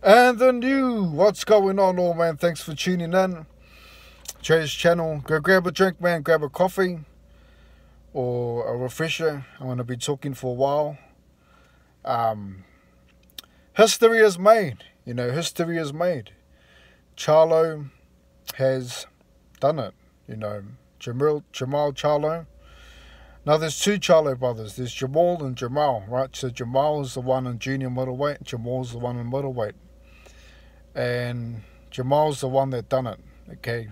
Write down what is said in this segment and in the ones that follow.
And the new, what's going on, all man? Thanks for tuning in. Jay's channel. Go grab a drink, man. Grab a coffee or a refresher. I'm going to be talking for a while. Um, history is made. You know, history is made. Charlo has done it. You know, Jamal, Jamal Charlo. Now, there's two Charlo brothers. There's Jamal and Jamal, right? So Jamal is the one in junior middleweight. Jamal's the one in middleweight. And Jamal's the one that done it. Okay.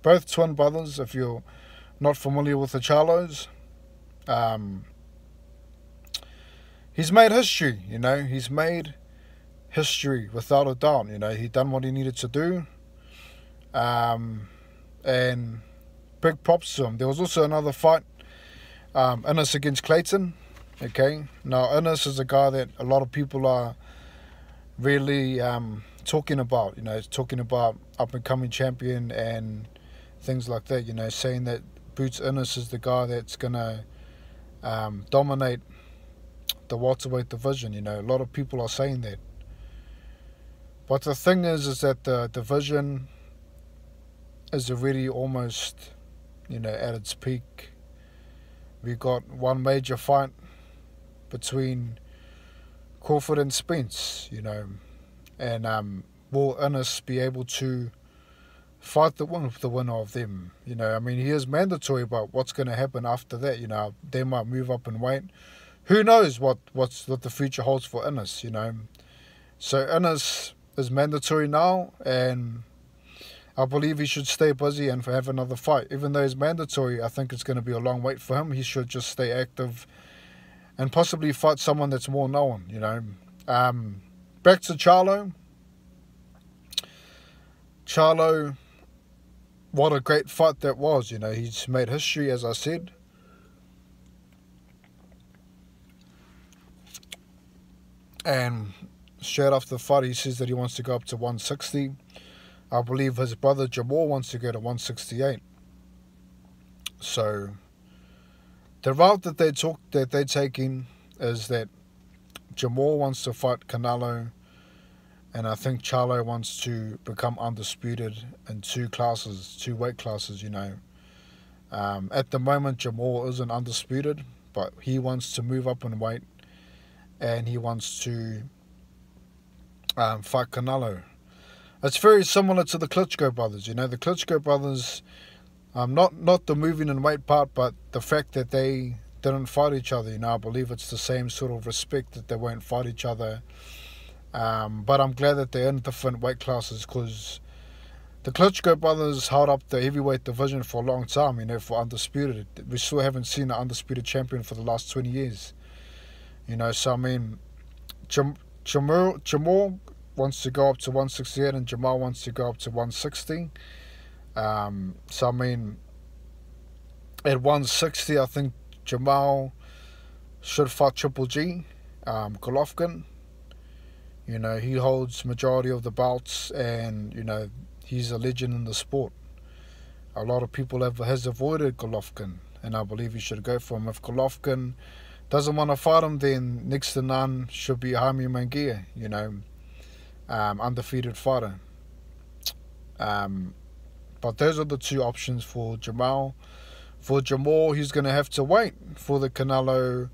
Both twin brothers, if you're not familiar with the Charlos. Um, he's made history, you know. He's made history without a doubt. You know, he done what he needed to do. Um, and big props to him. There was also another fight, um, Ennis against Clayton. Okay, now Ennis is a guy that a lot of people are really um, talking about. You know, talking about up and coming champion and things like that. You know, saying that Boots Ennis is the guy that's gonna um, dominate the welterweight division. You know, a lot of people are saying that. But the thing is, is that the division is already almost, you know, at its peak. We got one major fight between Crawford and Spence, you know, and um, will Ennis be able to fight the one the winner of them? You know, I mean, he is mandatory, but what's going to happen after that? You know, they might move up and weight. Who knows what what's what the future holds for Ennis? You know, so Ennis is mandatory now, and I believe he should stay busy and have another fight. Even though he's mandatory, I think it's going to be a long wait for him. He should just stay active and possibly fight someone that's more known, you know. Um, back to Charlo. Charlo, what a great fight that was, you know. He's made history, as I said. And straight after the fight, he says that he wants to go up to 160. I believe his brother Jamal wants to go to 168. So the route that they took that they're taking is that Jamal wants to fight Canelo, and I think Charlo wants to become undisputed in two classes, two weight classes. You know, um, at the moment Jamal isn't undisputed, but he wants to move up in weight, and he wants to um, fight Canelo. It's very similar to the Klitschko brothers. You know, the Klitschko brothers, um, not not the moving and weight part, but the fact that they didn't fight each other. You know, I believe it's the same sort of respect that they won't fight each other. Um, but I'm glad that they're in different weight classes because the Klitschko brothers held up the heavyweight division for a long time. You know, for undisputed, we still haven't seen an undisputed champion for the last 20 years. You know, so I mean, Jam- Jamal, Jamal wants to go up to 168 and Jamal wants to go up to 160. Um, so, I mean, at 160, I think Jamal should fight Triple G, um, Golovkin. You know, he holds majority of the belts and, you know, he's a legend in the sport. A lot of people have has avoided Golovkin, and I believe he should go for him. If Golovkin doesn't want to fight him, then next to none should be Jaime Munguia, you know um, undefeated fighter. Um, but those are the two options for Jamal. For Jamal, he's going to have to wait for the Canelo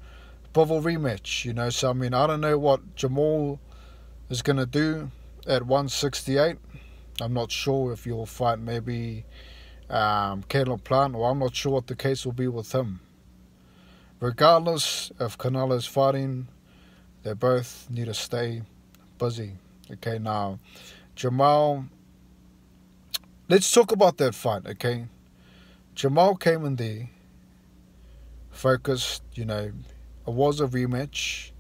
Bivol rematch. You know, so I mean, I don't know what Jamal is going to do at 168. I'm not sure if he'll fight maybe um, Caleb Plant, or I'm not sure what the case will be with him. Regardless if Canelo's fighting, they both need to stay busy. Okay, now Jamal. Let's talk about that fight. Okay, Jamal came in there focused. You know, it was a rematch.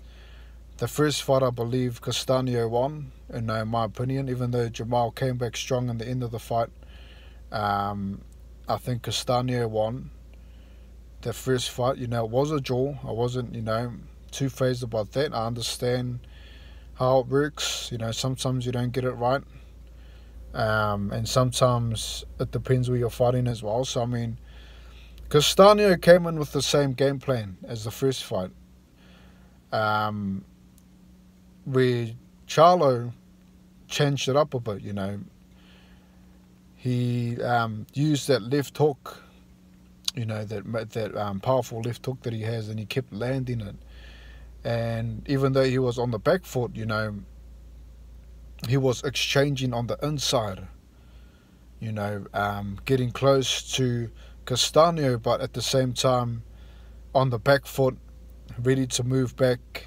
The first fight, I believe, Castaño won, in my opinion. Even though Jamal came back strong in the end of the fight, um, I think Castaño won. The first fight, you know, it was a draw. I wasn't, you know, too phased about that. I understand how it works. You know, sometimes you don't get it right. Um, and sometimes it depends where you're fighting as well. So, I mean, Castaño came in with the same game plan as the first fight. Um, where Charlo changed it up a bit, you know. He um, used that left hook, you know, that that um, powerful left hook that he has, and he kept landing it. And even though he was on the back foot, you know, he was exchanging on the inside, you know, um, getting close to Castaño, but at the same time on the back foot, ready to move back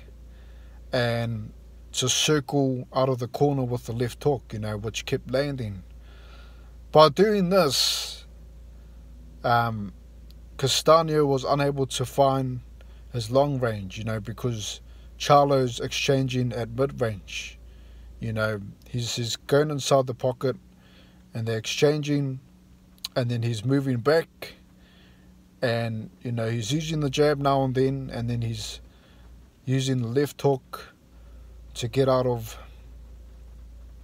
and to circle out of the corner with the left hook, you know, which kept landing. By doing this, um, was unable to find his long range, you know, because Charlo's exchanging at mid range. You know, he's, he's going inside the pocket and they're exchanging and then he's moving back and, you know, he's using the jab now and then and then he's using the left hook to get out of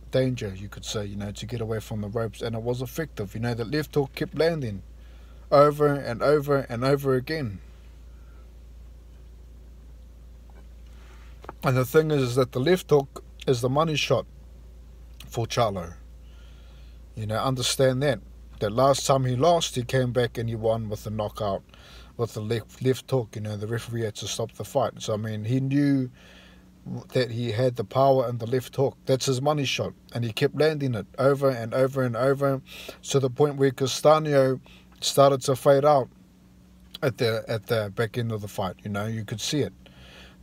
danger, you could say, you know, to get away from the ropes. And it was effective, you know, the left hook kept landing over and over and over again. And the thing is, is that the left hook is the money shot for Charlo. You know, understand that. That last time he lost, he came back and he won with the knockout with the left, left hook. You know, the referee had to stop the fight. So, I mean, he knew that he had the power and the left hook. That's his money shot. And he kept landing it over and over and over to the point where Castaño started to fade out at the at the back end of the fight. You know, you could see it.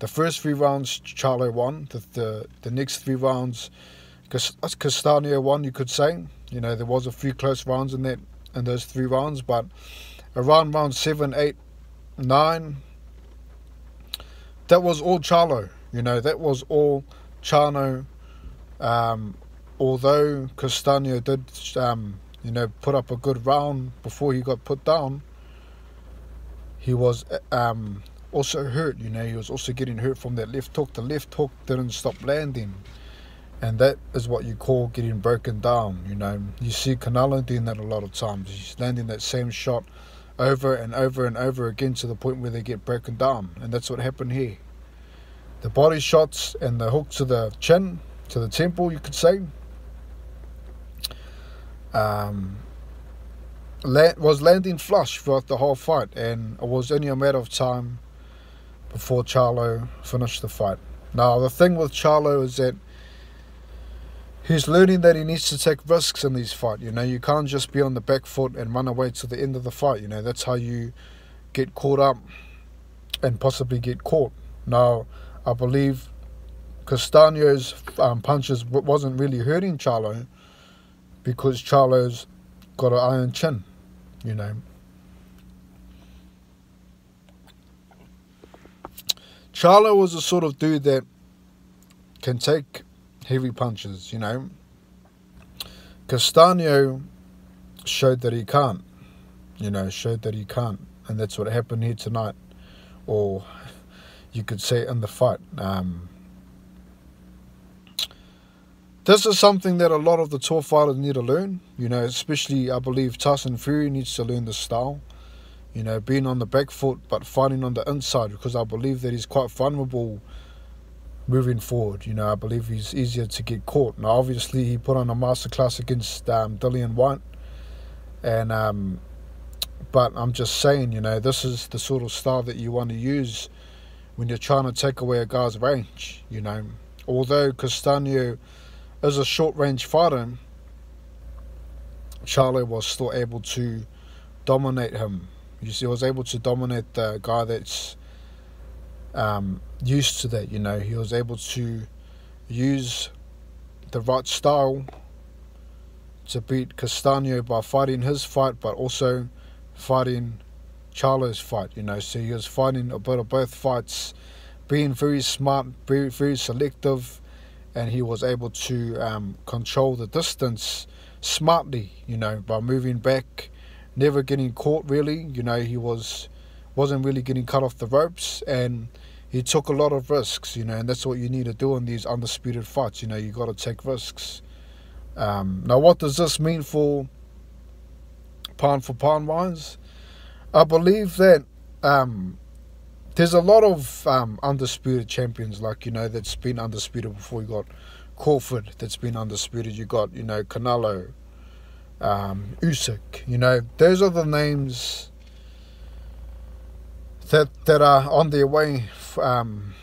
The first three rounds, Charlo won. The the, the next three rounds, Castaño won. You could say. You know, there was a few close rounds in that in those three rounds, but around round seven, eight, nine, that was all Charlo. You know, that was all Chano. Um, although Castaño did, um, you know, put up a good round before he got put down, he was um, also hurt. You know, he was also getting hurt from that left hook. The left hook didn't stop landing. And that is what you call getting broken down. You know, you see Canelo doing that a lot of times. He's landing that same shot over and over and over again to the point where they get broken down. And that's what happened here the body shots and the hook to the chin, to the temple, you could say, um, land, was landing flush throughout the whole fight, and it was only a matter of time before Charlo finished the fight. Now, the thing with Charlo is that he's learning that he needs to take risks in these fights. You know, you can't just be on the back foot and run away to the end of the fight. You know, that's how you get caught up and possibly get caught. Now, I believe Castaño's um, punches wasn't really hurting Charlo because Charlo's got an iron chin, you know. Charlo was the sort of dude that can take heavy punches, you know. Castaño showed that he can't, you know, showed that he can't. And that's what happened here tonight. Or you could say, in the fight. Um, this is something that a lot of the top fighters need to learn. You know, especially I believe Tyson Fury needs to learn the style. You know, being on the back foot but fighting on the inside because I believe that he's quite vulnerable moving forward. You know, I believe he's easier to get caught. Now, obviously, he put on a masterclass against um, Dillian Whyte, and um, but I'm just saying, you know, this is the sort of style that you want to use when you're trying to take away a guy's range, you know. Although Castaño is a short range fighter, Charlo was still able to dominate him. You see, I was able to dominate the guy that's um, used to that, you know. He was able to use the right style to beat Castaño by fighting his fight, but also fighting Charlo's fight, you know. So he was fighting a bit of both fights, being very smart, very very selective, and he was able to um, control the distance smartly, you know, by moving back, never getting caught really. You know, he was wasn't really getting cut off the ropes, and he took a lot of risks, you know, and that's what you need to do in these undisputed fights. You know, you got to take risks. Um, now, what does this mean for pound for pound wise? I believe that um, there's a lot of um, undisputed champions, like you know, that's been undisputed before You got Crawford that's been undisputed. You got, you know, Canelo, um, Usyk. You know, those are the names that that are on their way, um,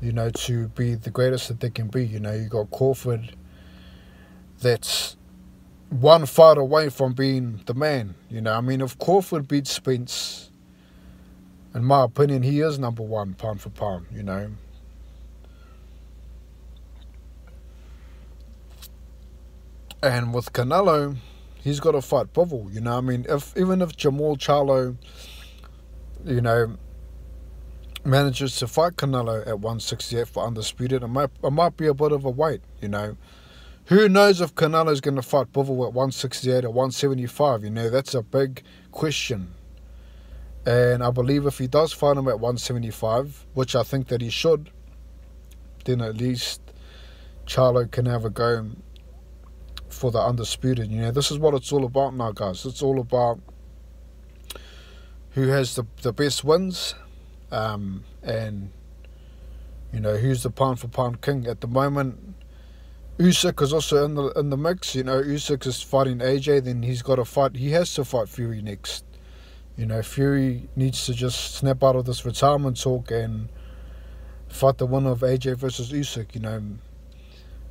you know, to be the greatest that they can be. You know, you got Crawford, that's one fight away from being the man. You know, I mean, if Crawford beats Spence, in my opinion, he is number one pound for pound. You know. And with Canelo, he's got to fight Bivol. You know, I mean, if even if Jamal Charlo you know, manages to fight Canelo at 168 for undisputed, it might, it might be a bit of a wait. you know. Who knows if Canelo's going to fight Bivol at 168 or 175? You know, that's a big question. And I believe if he does fight him at 175, which I think that he should, then at least Charlo can have a go for the undisputed. You know, this is what it's all about now, guys. It's all about who has the the best wins, um, and you know who's the pound for pound king at the moment. Usyk is also in the in the mix. You know, Usyk is fighting AJ, then he's got to fight. He has to fight Fury next. You know, Fury needs to just snap out of this retirement talk and fight the winner of AJ versus Usyk. You know,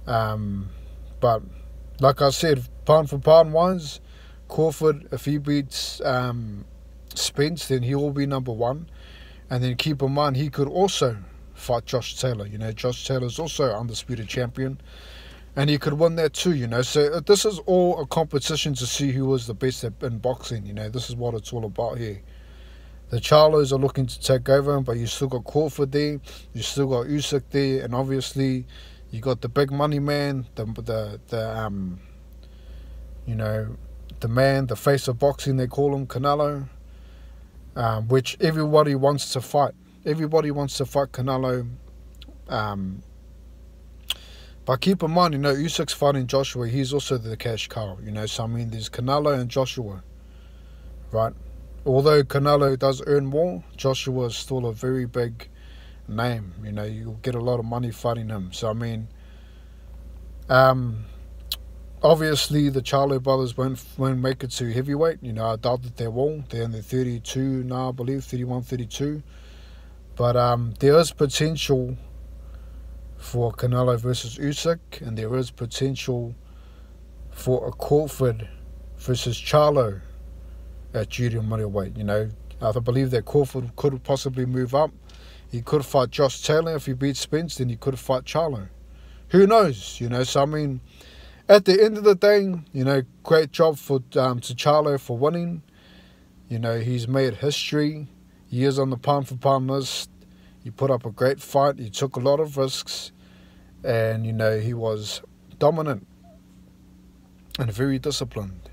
um, but like I said, pound for pound wise, Crawford if he beats um, Spence, then he will be number one. And then keep in mind, he could also fight Josh Taylor. You know, Josh Taylor's also undisputed champion. And he could win that too, you know. So uh, this is all a competition to see who is the best in boxing, you know. This is what it's all about here. The Charlos are looking to take over, but you still got Crawford there, you still got Usyk there, and obviously you got the big money man, the the the um, you know, the man, the face of boxing they call him, Canelo um, which everybody wants to fight. Everybody wants to fight Canelo. Um, but keep in mind, you know, Usyk's fighting Joshua. He's also the cash cow, you know. So, I mean, there's Canelo and Joshua, right? Although Canelo does earn more, Joshua is still a very big name. You know, you'll get a lot of money fighting him. So, I mean, um, obviously the Charlo brothers won't won't make it to heavyweight. You know, I doubt that they will. They're in the 32 now, I believe, 31, 32. But um, there is potential for Canelo versus Usyk, and there is potential for a Crawford versus Charlo at junior middleweight. You know, I believe that Crawford could possibly move up. He could fight Josh Taylor if he beats Spence, then he could fight Charlo. Who knows? You know, so I mean at the end of the day, you know, great job for um, T'Challa for winning. You know, he's made history. He is on the pound for pound list. He put up a great fight. He took a lot of risks. And, you know, he was dominant and very disciplined.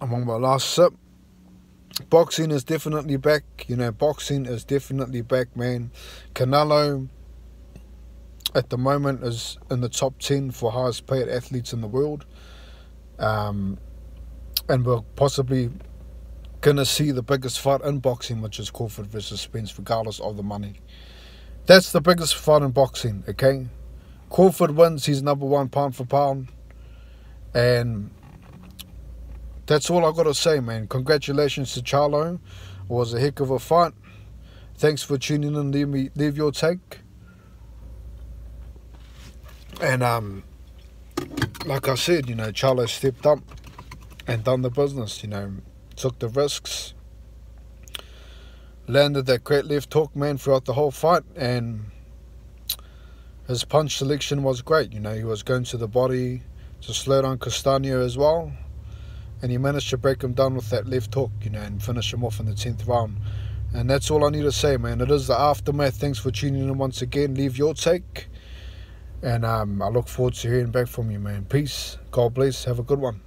Among my last sip, boxing is definitely back. You know, boxing is definitely back, man. Canelo at the moment is in the top 10 for highest paid athletes in the world. Um, and we're possibly going to see the biggest fight in boxing, which is Crawford versus Spence, regardless of the money. That's the biggest fight in boxing, okay? Crawford wins, he's number one pound for pound. And that's all I got to say, man. Congratulations to Charlo. It was a heck of a fight. Thanks for tuning in. Leave me leave your take. And um, like I said, you know, Charlo stepped up and done the business. You know, took the risks, landed that great left hook, man, throughout the whole fight, and his punch selection was great. You know, he was going to the body to slow down Castaño as well, and he managed to break him down with that left hook. You know, and finish him off in the tenth round. And that's all I need to say, man. It is the aftermath. Thanks for tuning in once again. Leave your take. And um, I look forward to hearing back from you, man. Peace. God bless. Have a good one.